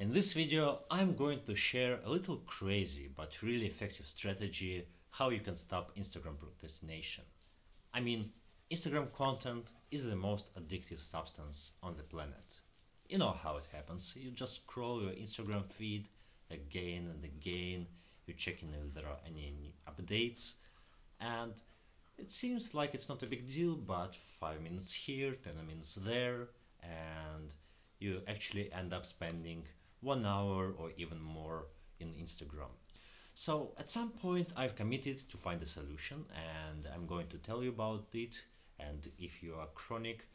In this video I'm going to share a little crazy but really effective strategy how you can stop Instagram procrastination. I mean, Instagram content is the most addictive substance on the planet. You know how it happens. You just scroll your Instagram feed again and again, you're checking if there are any updates, and it seems like it's not a big deal, but 5 minutes here, 10 minutes there, and you actually end up spending one hour or even more in Instagram. So at some point I've committed to find a solution and I'm going to tell you about it and if you are chronic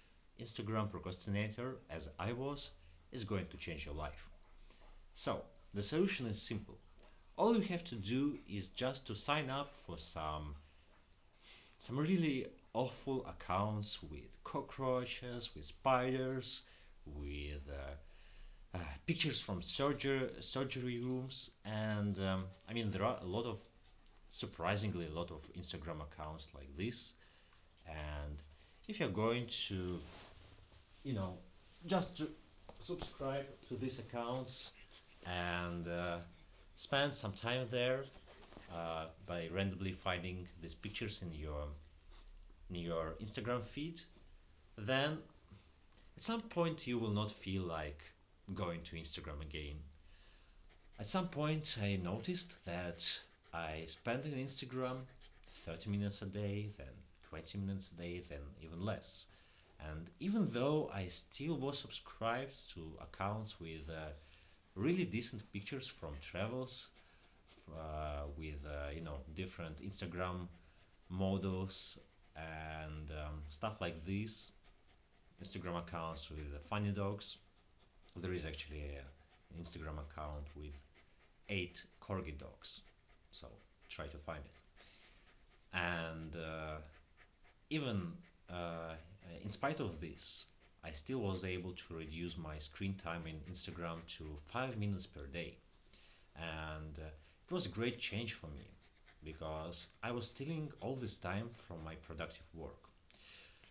Instagram procrastinator as I was, is going to change your life. So the solution is simple. All you have to do is just to sign up for some some really awful accounts with cockroaches, with spiders, with uh, pictures from surgery surgery rooms, and um, I mean there are a lot of surprisingly a lot of Instagram accounts like this, and if you're going to, you know, just to subscribe to these accounts and uh, spend some time there uh, by randomly finding these pictures in your in your Instagram feed, then at some point you will not feel like going to Instagram again. At some point I noticed that I spend on Instagram 30 minutes a day, then 20 minutes a day, then even less. And even though I still was subscribed to accounts with uh, really decent pictures from travels, uh, with uh, you know different Instagram models and um, stuff like this, Instagram accounts with funny dogs. There is actually an Instagram account with eight corgi dogs, so try to find it. And uh, even uh, in spite of this, I still was able to reduce my screen time in Instagram to five minutes per day, and uh, it was a great change for me because I was stealing all this time from my productive work.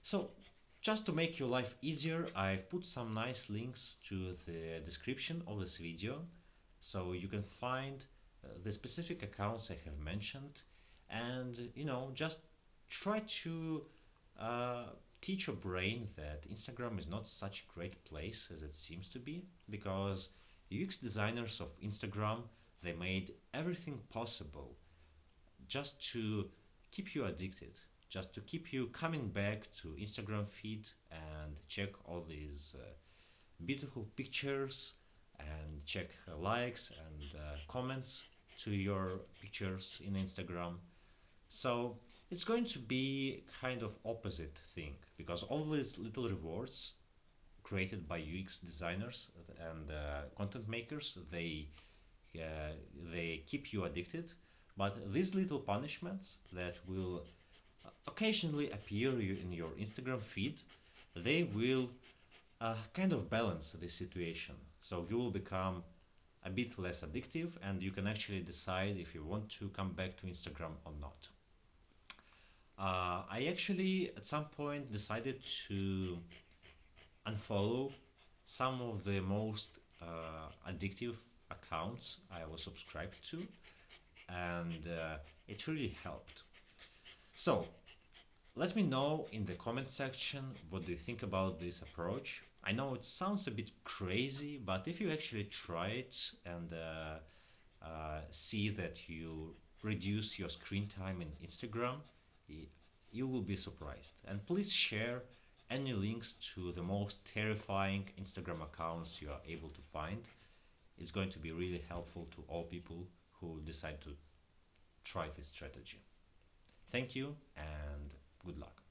So just to make your life easier, I've put some nice links to the description of this video so you can find uh, the specific accounts I have mentioned. And you know just try to uh, teach your brain that Instagram is not such a great place as it seems to be because UX designers of Instagram they made everything possible just to keep you addicted just to keep you coming back to Instagram feed and check all these uh, beautiful pictures and check uh, likes and uh, comments to your pictures in Instagram. So it's going to be kind of opposite thing because all these little rewards created by UX designers and uh, content makers they uh, they keep you addicted but these little punishments that will occasionally appear you in your Instagram feed they will uh, kind of balance the situation so you will become a bit less addictive and you can actually decide if you want to come back to Instagram or not. Uh, I actually at some point decided to unfollow some of the most uh, addictive accounts I was subscribed to and uh, it really helped. So let me know in the comment section what do you think about this approach. I know it sounds a bit crazy, but if you actually try it and uh, uh, see that you reduce your screen time in Instagram, you will be surprised. And please share any links to the most terrifying Instagram accounts you are able to find. It's going to be really helpful to all people who decide to try this strategy. Thank you and good luck.